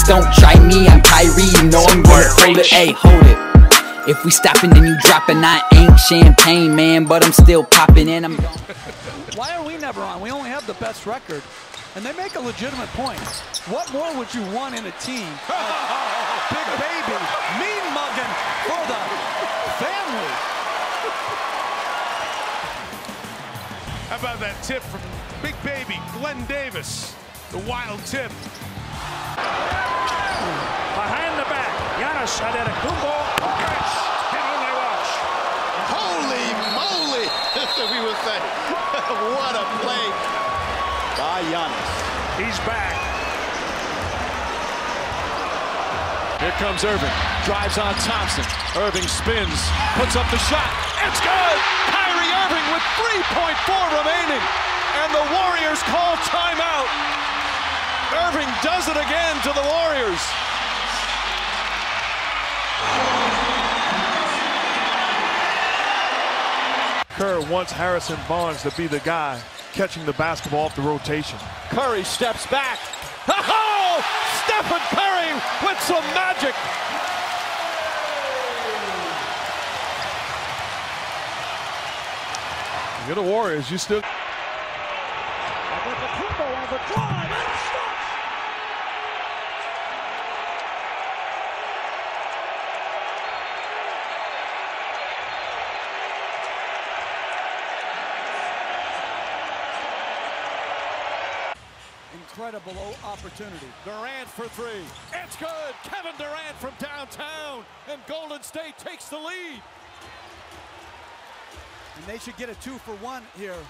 Nuggets, don't try me, I'm Kyrie, you know I'm gonna hold it. Hey, hold it. If we stopping, then you dropping. I ain't champagne, man, but I'm still popping and I'm gone. Why are we never on? We only have the best record. And they make a legitimate point. What more would you want in a team? Big baby, mean mugging for the family. How about that tip from Big Baby Glenn Davis? The wild tip. Behind the back, Giannis Antetokounmpo. Can only watch. Holy moly! we would say, what a play by Giannis. He's back. Here comes Irving. Drives on Thompson. Irving spins. Puts up the shot. It's good! Kyrie Irving with 3.4 remaining. And the Warriors call timeout. Irving does it again to the Warriors. Kerr wants Harrison Barnes to be the guy catching the basketball off the rotation. Curry steps back. Oh! Stephen Curry with some magic. You're the Warriors. You still. Antetokounmpo on the drive and stops. Incredible opportunity. Durant for three. It's good. Kevin Durant from downtown. And Golden State takes the lead. And they should get a two for one here.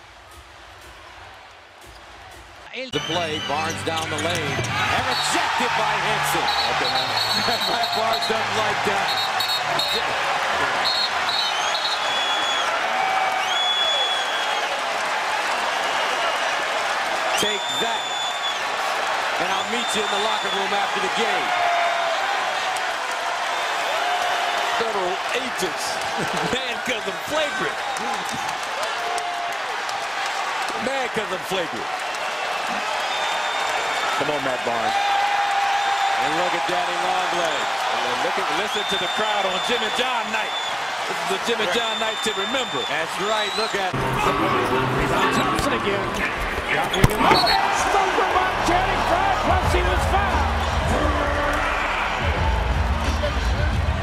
The play, Barnes down the lane, and rejected by Henson. Barnes doesn't like that. Take that, meet you in the locker room after the game. Federal agents, man, because I'm flagrant. Man, because I'm flagrant. Come on, Matt Barnes. And look at Daddy Longlegs. And look at, listen to the crowd on Jimmy John night. This is the Jimmy John night to remember. That's right. Look at Rebound Thompson again. Got Williams. Stoker by Channing Frye, plus he was fouled.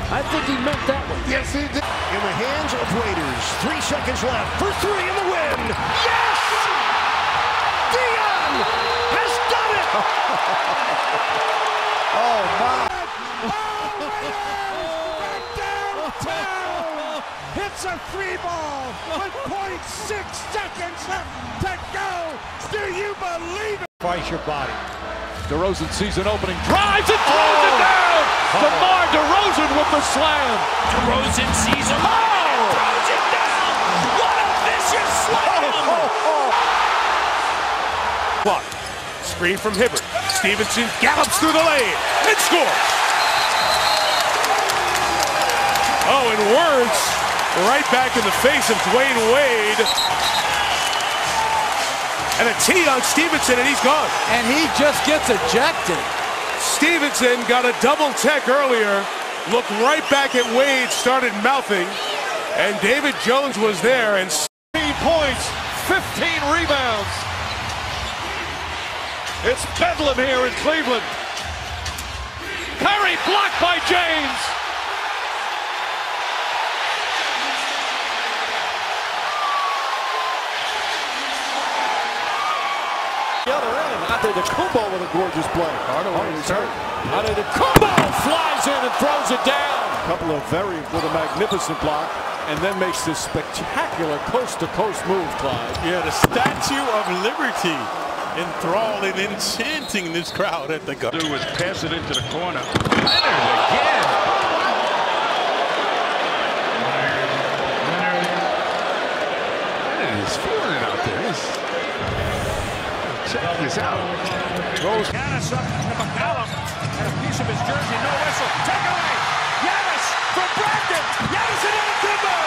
I think he meant that one. Yes, he did. In the hands of Waiters. Three seconds left for three in the win. Yes! Dion has done it! oh, my. Downtown hits a three ball with 0.6 seconds left to go. Do you believe it? Price your body. DeRozan sees an opening, drives and throws it oh. down. DeMar DeRozan with the slam. DeRozan sees him. Oh! Throws it down. What a vicious slam. Clock. Screen from Hibbert. Stephenson gallops through the lane and scores. Oh, and words right back in the face of Dwyane Wade. And a tee on Stephenson, and he's gone. And he just gets ejected. Stephenson got a double tech earlier, looked right back at Wade, started mouthing, and David Jones was there, and 16 points, 15 rebounds. It's bedlam here in Cleveland. Curry blocked by James. The other end. Antetokounmpo with a gorgeous play. Hardaway's hurt. Antetokounmpo flies in and throws it down. A couple of very, with a magnificent block, and then makes this spectacular coast-to-coast move, Clyde. Yeah, the Statue of Liberty enthralling, enchanting this crowd at the go. Do is pass it into the corner. Leonard again. Leonard is feeling it out there. He's check out. Goes Giannis up to McCollum. And a piece of his jersey, no whistle. Take away. Giannis from Brogdon. Giannis Antetokounmpo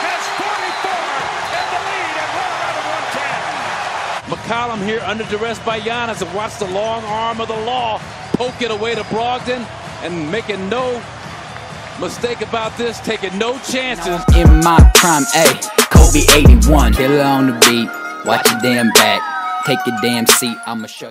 has 44 in the lead and one out of 110. McCollum here under duress by Giannis and watch the long arm of the law poke it away to Brogdon and making no mistake about this, taking no chances. In my prime, ayy, Kobe 81, killer on the beat. Watch your damn back, take your damn seat, I'ma show you.